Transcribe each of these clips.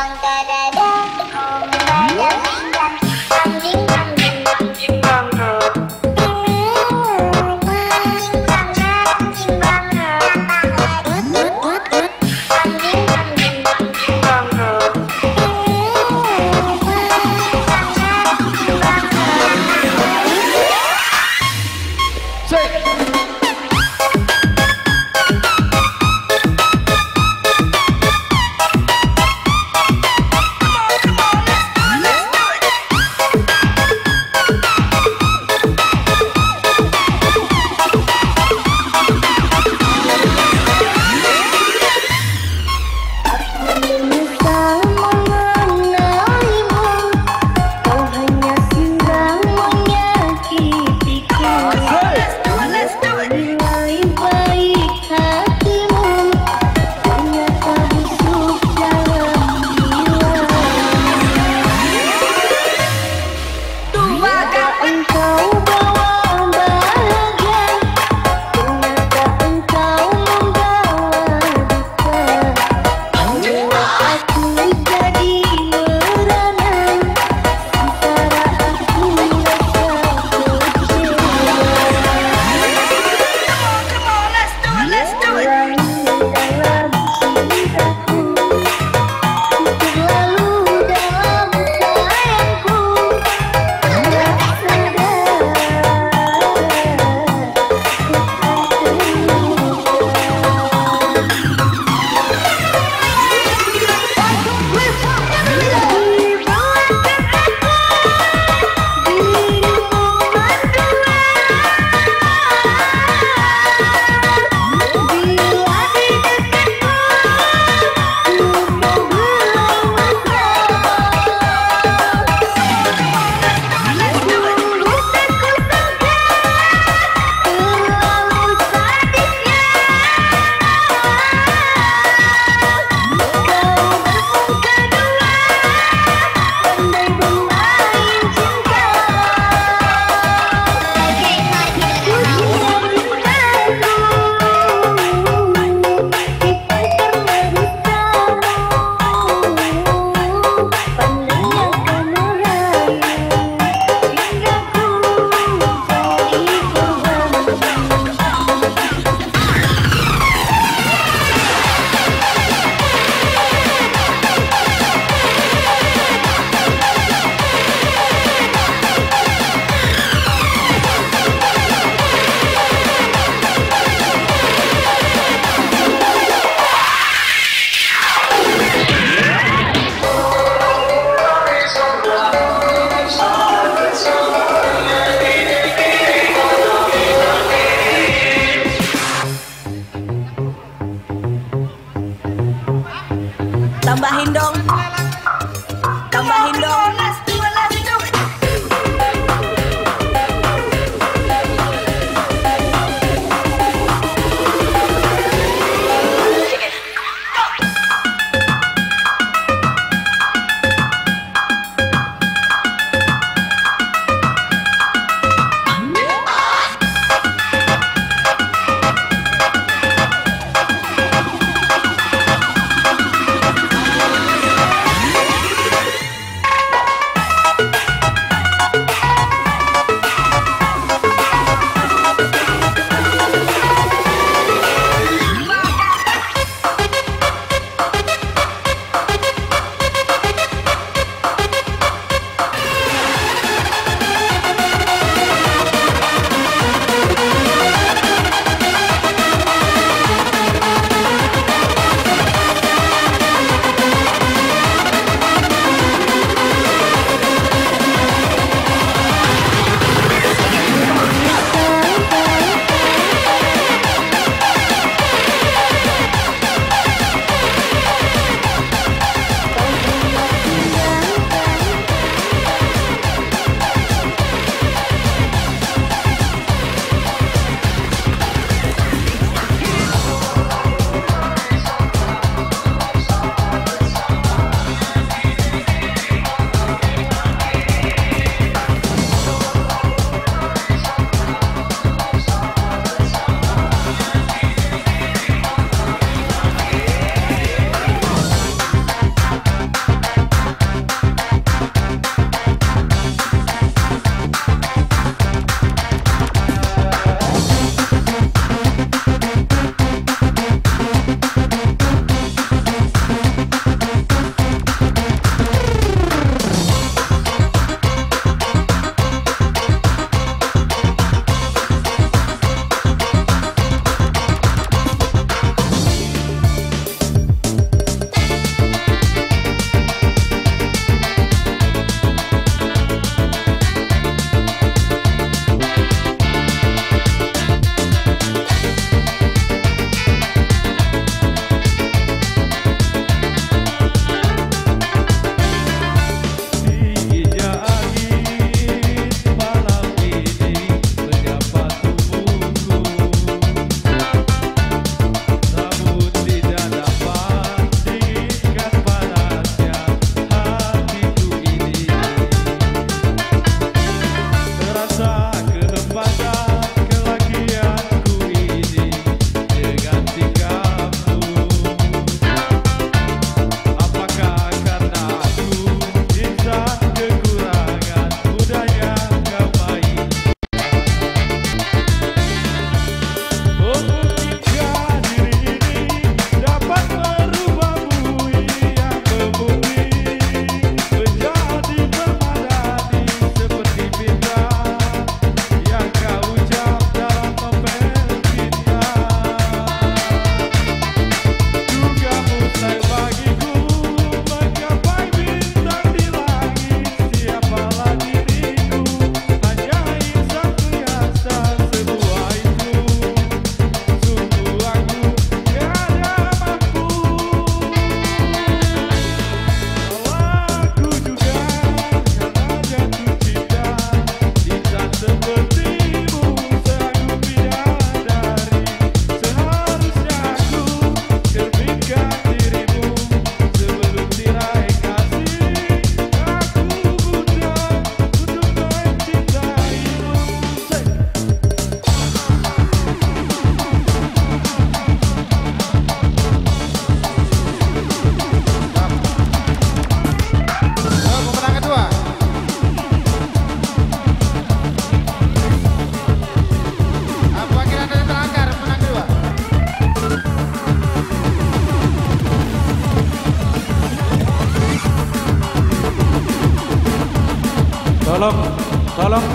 Bangka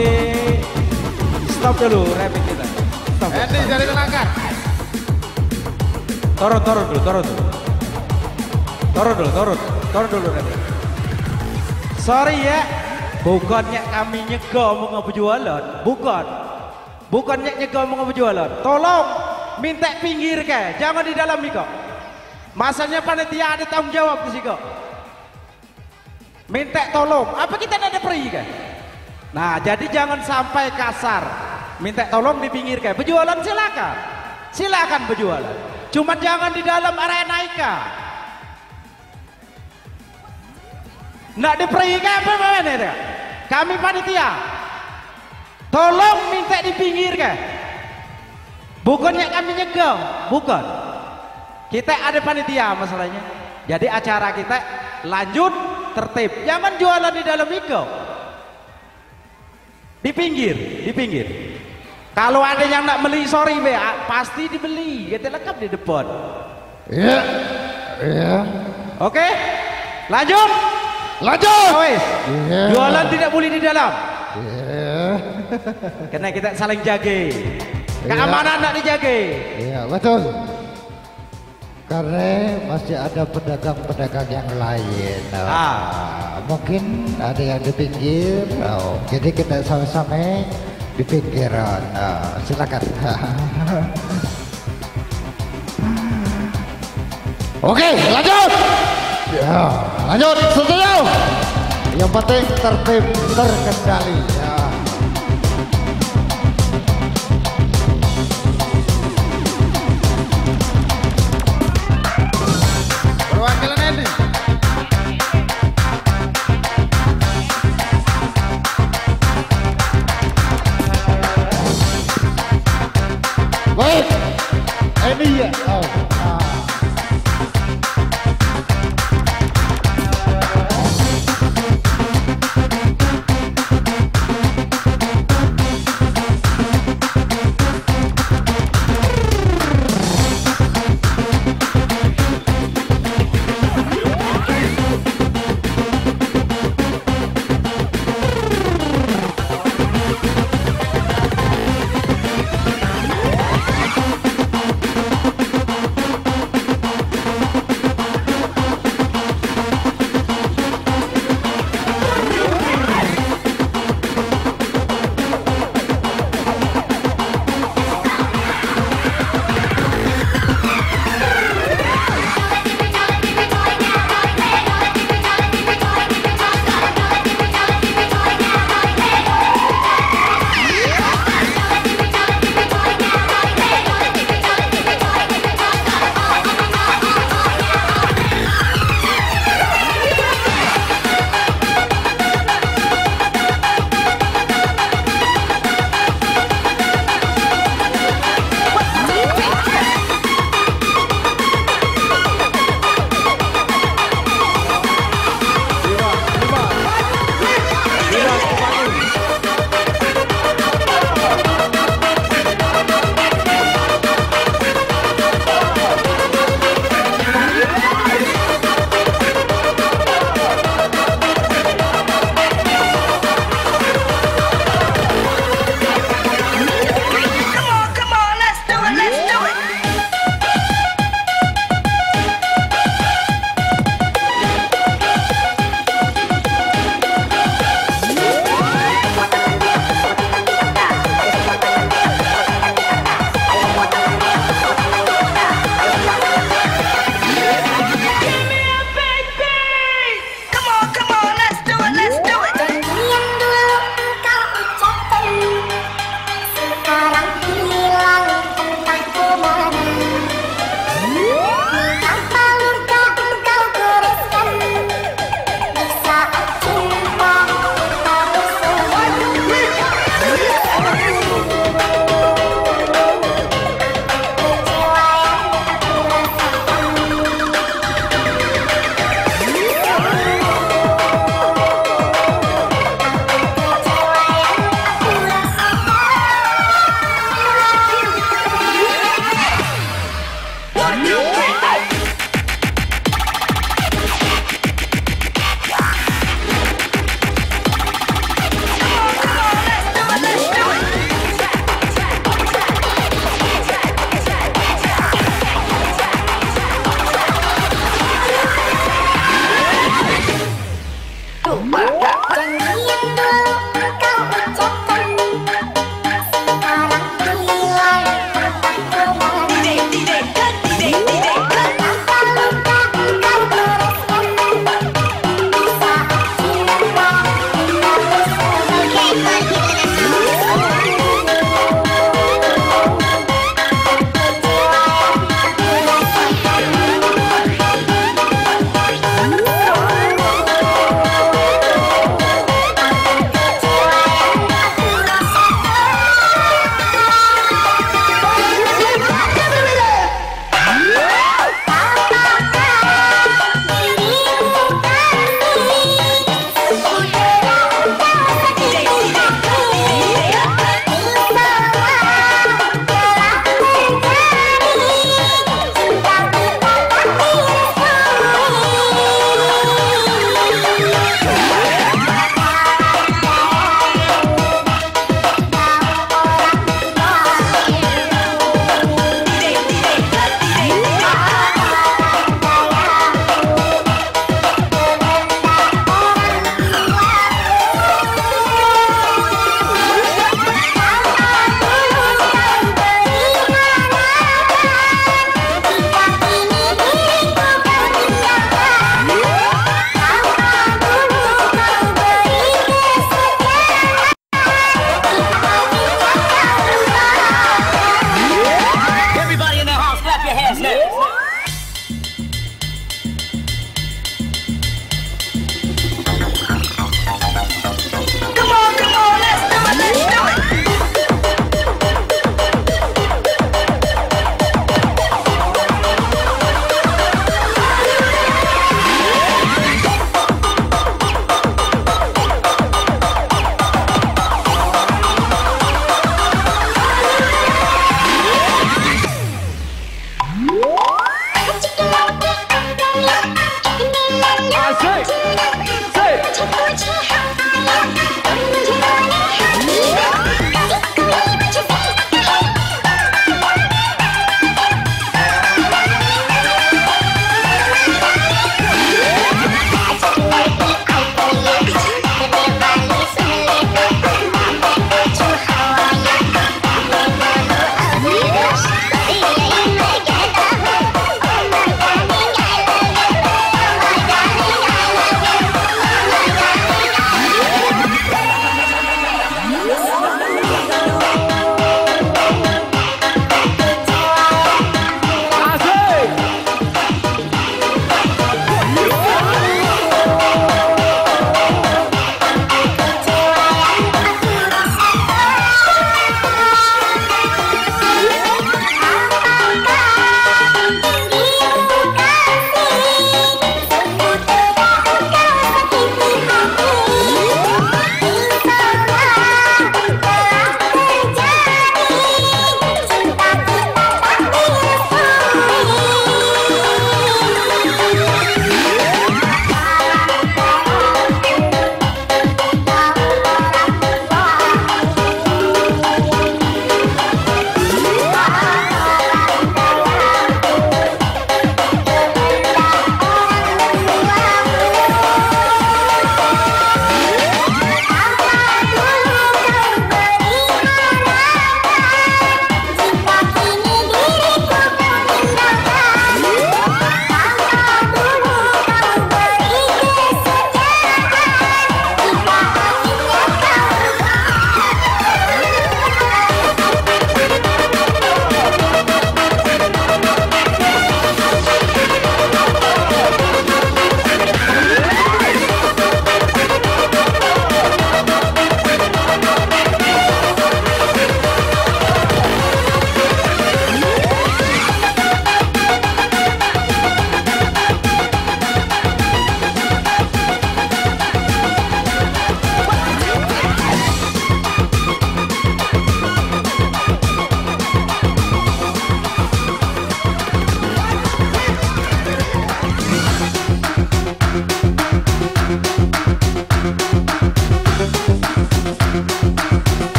di stop dulu rapid kita. Stop. Endi dari kelangkar. Turun, turun dulu, turun dulu. Turun dulu, turun. Turun dulu rapid. Sorry ya, bukannya kami nyegah mau ngejualan, bukan. Bukannya nyegah mau ngejualan. Tolong minta pinggir ke, jangan di dalam nih kok. Masanya panitia ada tanggung jawab di sini kok. Minta tolong, apa kita ada pergi kan? Nah, jadi jangan sampai kasar. Minta tolong di pinggir kayak Berjualan silakan. Silakan berjualan. Cuma jangan di dalam area naika. Nggak dipergi kayak apa mana ya? Kami panitia. Tolong minta di pinggir kan? Bukannya kami nyegah, bukan. Kita ada panitia masalahnya. Jadi acara kita lanjut tertib. Jangan jualan di dalam iko. Di pinggir, di pinggir. Kalau ada yang nak beli, sorry be, pasti dibeli. Kita lengkap di depan. Iya. Iya. Oke? Lanjut. Lanjut. Wes. Iya. Jualan tidak boleh di dalam. Iya. Karena kita saling jaga. Keamanan nak dijaga. Iya, betul. Karena masih ada pedagang-pedagang yang lain. Oh, Ah. Mungkin ada yang di pinggir. Oh, jadi kita sama-sama di pinggiran. Oh, silakan. Oke, lanjut. Ya, lanjut. Setuju. Yang penting tertib, terkendali.